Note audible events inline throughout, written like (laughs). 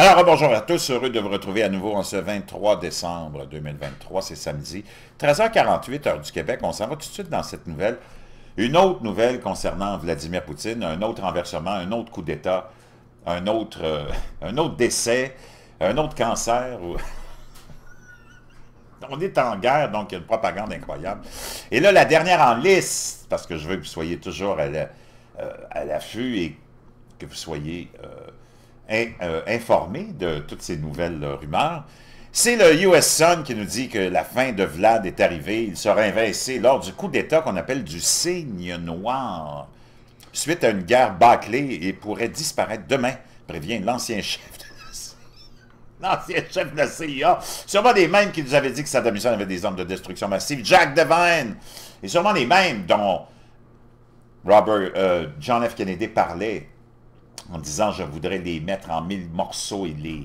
Alors, bonjour à tous, heureux de vous retrouver à nouveau en ce 23 décembre 2023, c'est samedi, 13h48, heure du Québec. On s'en va tout de suite dans cette nouvelle. Une autre nouvelle concernant Vladimir Poutine, un autre renversement, un autre coup d'État, un autre, euh, un autre décès, un autre cancer. (laughs) On est en guerre, donc il y a une propagande incroyable. Et là, la dernière en liste, parce que je veux que vous soyez toujours à l'affût et que vous soyez... Euh, euh, informé de toutes ces nouvelles rumeurs. C'est le US Sun qui nous dit que la fin de Vlad est arrivée. Il sera invincé lors du coup d'État qu'on appelle du cygne noir, suite à une guerre bâclée et pourrait disparaître demain, prévient l'ancien chef de la (laughs) L'ancien chef de la CIA, sûrement les mêmes qui nous avaient dit que Saddam Hussein avait des armes de destruction massive, Jack Devine, et sûrement les mêmes dont Robert, euh, John F. Kennedy parlait en disant je voudrais les mettre en mille morceaux et les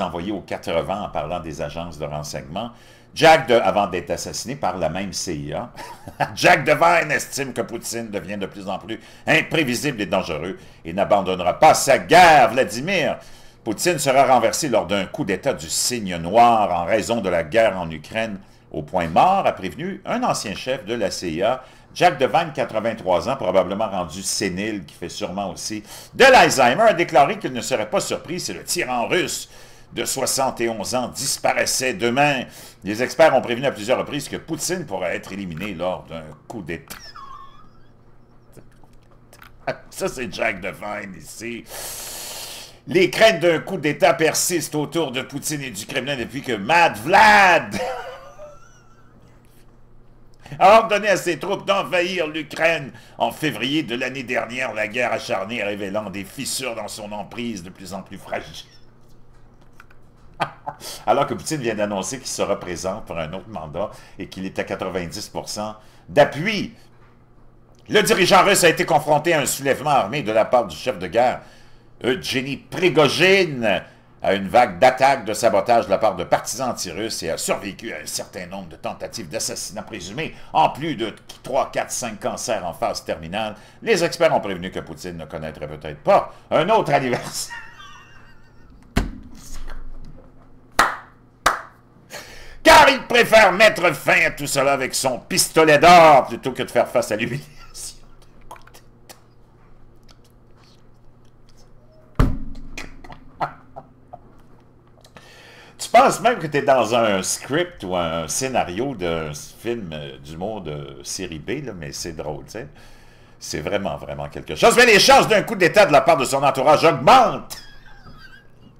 envoyer aux 80 en parlant des agences de renseignement. Jack, de, avant d'être assassiné par la même CIA, (laughs) Jack Devine estime que Poutine devient de plus en plus imprévisible et dangereux et n'abandonnera pas sa guerre, Vladimir. Poutine sera renversé lors d'un coup d'État du signe noir en raison de la guerre en Ukraine au point mort, a prévenu un ancien chef de la CIA, Jack Devine, 83 ans, probablement rendu sénile, qui fait sûrement aussi de l'Alzheimer, a déclaré qu'il ne serait pas surpris si le tyran russe de 71 ans disparaissait demain. Les experts ont prévenu à plusieurs reprises que Poutine pourrait être éliminé lors d'un coup d'État. (laughs) Ça, c'est Jack Devine ici. Les craintes d'un coup d'État persistent autour de Poutine et du Kremlin depuis que Mad Vlad a ordonné à ses troupes d'envahir l'Ukraine en février de l'année dernière, la guerre acharnée révélant des fissures dans son emprise de plus en plus fragile. (laughs) Alors que Poutine vient d'annoncer qu'il sera présent pour un autre mandat et qu'il est à 90% d'appui. Le dirigeant russe a été confronté à un soulèvement armé de la part du chef de guerre, Eugénie Prigogine, à une vague d'attaques de sabotage de la part de partisans anti-russes et a survécu à un certain nombre de tentatives d'assassinat présumées, en plus de 3, 4, 5 cancers en phase terminale. Les experts ont prévenu que Poutine ne connaîtrait peut-être pas un autre anniversaire. (laughs) Car il préfère mettre fin à tout cela avec son pistolet d'or plutôt que de faire face à lui. Tu penses même que tu es dans un script ou un scénario d'un film euh, d'humour de série B, là, mais c'est drôle, tu sais. C'est vraiment, vraiment quelque chose. Mais les chances d'un coup d'État de la part de son entourage augmentent.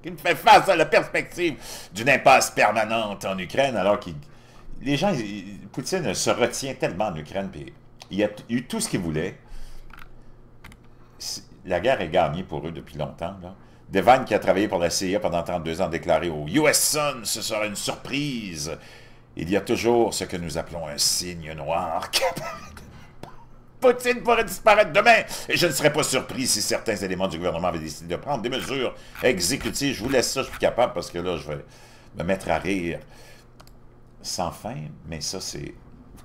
Il fait face à la perspective d'une impasse permanente en Ukraine, alors que les gens, Poutine se retient tellement en Ukraine, puis il a eu tout ce qu'il voulait. La guerre est gagnée pour eux depuis longtemps, là. Qui a travaillé pour la CIA pendant 32 ans, déclaré au US Sun, ce sera une surprise. Il y a toujours ce que nous appelons un signe noir. (laughs) Poutine pourrait disparaître demain. Et je ne serais pas surpris si certains éléments du gouvernement avaient décidé de prendre des mesures exécutives. Je vous laisse ça, je suis capable, parce que là, je vais me mettre à rire sans fin. Mais ça, c'est,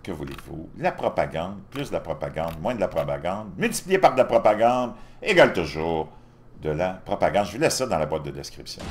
que voulez-vous, la propagande, plus de la propagande, moins de la propagande, multiplié par de la propagande, égale toujours de la propagande. Je vous laisse ça dans la boîte de description.